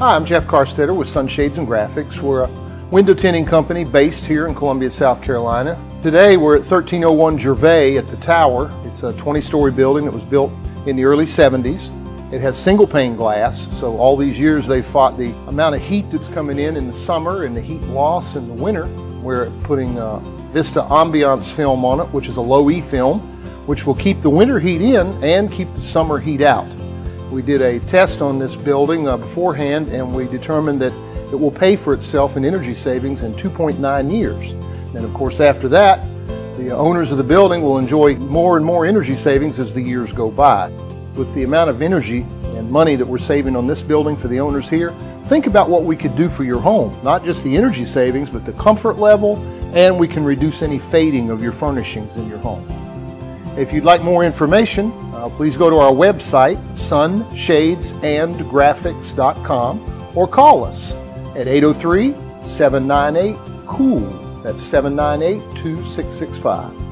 Hi, I'm Jeff Carstetter with Sunshades and Graphics. We're a window tinting company based here in Columbia, South Carolina. Today we're at 1301 Gervais at the Tower. It's a 20-story building that was built in the early 70s. It has single pane glass, so all these years they've fought the amount of heat that's coming in in the summer and the heat loss in the winter. We're putting uh, Vista Ambiance film on it, which is a low E film, which will keep the winter heat in and keep the summer heat out. We did a test on this building uh, beforehand and we determined that it will pay for itself in energy savings in 2.9 years. And of course after that, the owners of the building will enjoy more and more energy savings as the years go by. With the amount of energy and money that we're saving on this building for the owners here, think about what we could do for your home. Not just the energy savings, but the comfort level, and we can reduce any fading of your furnishings in your home. If you'd like more information, uh, please go to our website, sunshadesandgraphics.com, or call us at 803 798 COOL. That's 798 2665.